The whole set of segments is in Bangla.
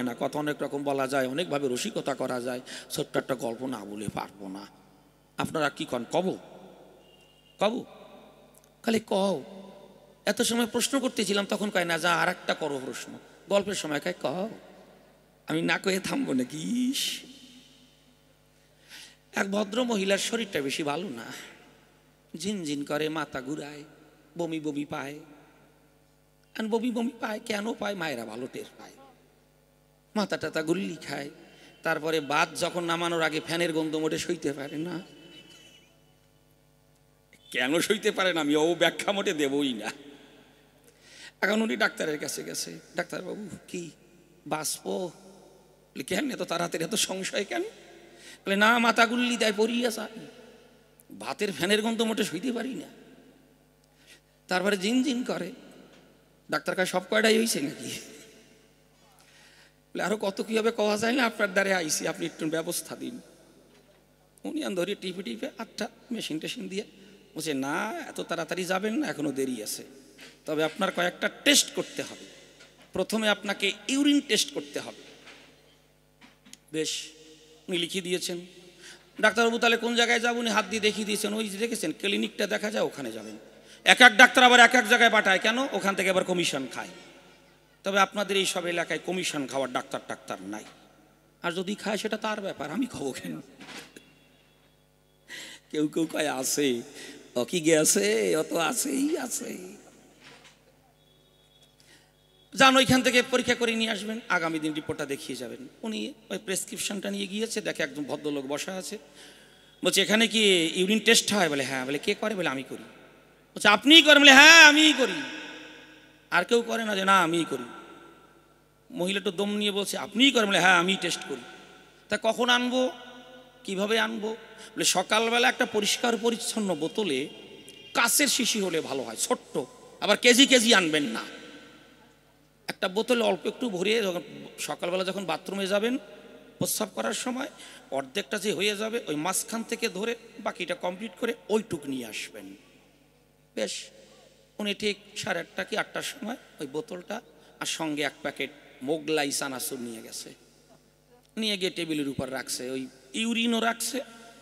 না, কথা অনেক রকম বলা যায়, অনেকভাবে রসিকতা করা যায়, ছোট্ট একটা গল্প না বলে পারব না। আপনারা কি কন? কব। কব। খালি কও। এত সময় প্রশ্ন করতেছিলাম, তখন কয়, না, যা আর একটা করো প্রশ্ন। গল্পের সময় কয়, কও। আমি না কয়ে থামবো নাকি। এক ভদ্র মহিলার শরীরটা বেশি ভালো না। ঝিনঝিন করে, মাথা ঘুরায়, বমি বমি পায়। আর বমি বমি পায়, কেন পায়? মায়েরা ভালো টের পায়। মাথা টাতা গুল্লি খায়। তারপরে বাদ যখন নামানোর আগে ফ্যানের গন্ধ মোটে সইতে পারে না। কেন সইতে পারে না? আমি ও ব্যাখ্যা মোটে দেবই না। এখন উনি ডাক্তারের কাছে গেছে। ডাক্তারবাবু কি বলে, কেন এত তাড়াতাড়ি এত সংশয় কেন? বলে না মাথা গুল্লি দেয় পড়িয়া যায়। ভাতের ফ্যানের গন্ধ মোটে সইতে পারি না। তারপরে জিন জিন করে। ডাক্তার কাছে সব কয়টাই হয়েছে নাকি? বলে, আরও কত কি হবে? কওয়া যায় না, আপনার দ্বারে আইসি, আপনি একটু ব্যবস্থা দিন। উনি আন ধরে টিপে টিপে আটটা মেশিন টেশিন দিয়ে বলছে, না, এত তাড়াতাড়ি যাবেন না, এখনও দেরি আছে। তবে আপনার কয়েকটা টেস্ট করতে হবে। প্রথমে আপনাকে ইউরিন টেস্ট করতে হবে। বেশ, উনি লিখিয়ে দিয়েছেন। ডাক্তারবাবু, তাহলে কোন জায়গায় যাব? উনি হাত দিয়ে দেখিয়ে দিয়েছেন, ওই যে দেখেছেন, ক্লিনিকটা দেখা যায়, ওখানে যাবেন। এক এক ডাক্তার আবার এক এক জায়গায় পাঠায়, কেন? ওখান থেকে আবার কমিশন খায়। তবে আপনাদের এই সব এলাকায় কমিশন খাওয়ার ডাক্তার টাক্তার নাই। আর যদি খায় সেটা তার ব্যাপার, আমি খাব কেন? কেউ কেউ কয়, আছে। কি গেছে অত আছেই আছে যান, ওইখান থেকে পরীক্ষা করে নিয়ে আসবেন, আগামী দিন রিপোর্টটা দেখিয়ে যাবেন। উনি ওই প্রেসক্রিপশনটা নিয়ে গিয়েছে, দেখে একদম ভদ্রলোক বসা আছে। বলছে, এখানে কি ইউরিন টেস্ট হয়? বলে হ্যাঁ। বলে, কে করে? বলে, আমি করি। বলছে, আপনিই করেন? বলে হ্যাঁ আমিই করি। আর কেউ করে না যে, না, আমিই করি। মহিলাটা দম নিয়ে বলছে, আপনিই করেন? বলে হ্যাঁ আমিই টেস্ট করি। তা কখন আনব? কীভাবে আনব? বলে, সকালবেলা একটা পরিষ্কার পরিচ্ছন্ন বোতলে কাঁচের শিশি হলে ভালো হয়, ছোট্ট। আবার কেজি কেজি আনবেন না। একটা বোতলে অল্প একটু ভরিয়ে যখন সকালবেলা যখন বাথরুমে যাবেন প্রস্রাব করার সময়, অর্ধেকটা যে হয়ে যাবে, ওই মাঝখান থেকে ধরে বাকিটা কমপ্লিট করে ওইটুক নিয়ে আসবেন। বেশ। উনি ঠিক সাড়ে আটটা কি আটটার সময় ওই বোতলটা আর সঙ্গে এক প্যাকেট মোগলাই চানাচুর নিয়ে গেছে। নিয়ে গিয়ে টেবিলের উপর রাখছে, ওই ইউরিনও রাখছে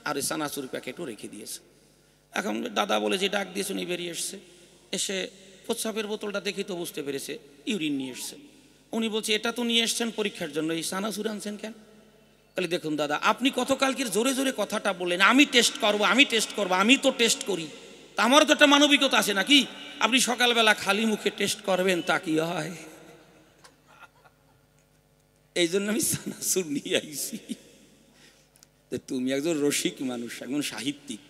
আর ওই চানাচুর প্যাকেটও রেখে দিয়েছে। এখন দাদা বলে যে ডাক দিয়েছে উনি বেরিয়ে এসছে। এসে প্রস্রাবের বোতলটা দেখি তো বুঝতে পেরেছে, ইউরিন নিয়ে এসছে। উনি বলছে, এটা তো নিয়ে এসছেন পরীক্ষার জন্য, এই চানাচুর আনছেন কেন? তাহলে দেখুন দাদা, আপনি কতকালকের জোরে জোরে কথাটা বললেন, আমি টেস্ট করব, আমি টেস্ট করব, আমি তো টেস্ট করি। তা আমারও তো একটা মানবিকতা আছে নাকি? আপনি সকালবেলা খালি মুখে টেস্ট করবেন, তা কি হয়? এই জন্য আমি সানাসুর নিয়ে আইছি। তুমি একজন রসিক মানুষ, একজন সাহিত্যিক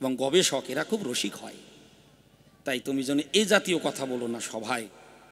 এবং গবেষক, এরা খুব রসিক হয়। তাই তুমি যেন এ জাতীয় কথা বলো না সভায়।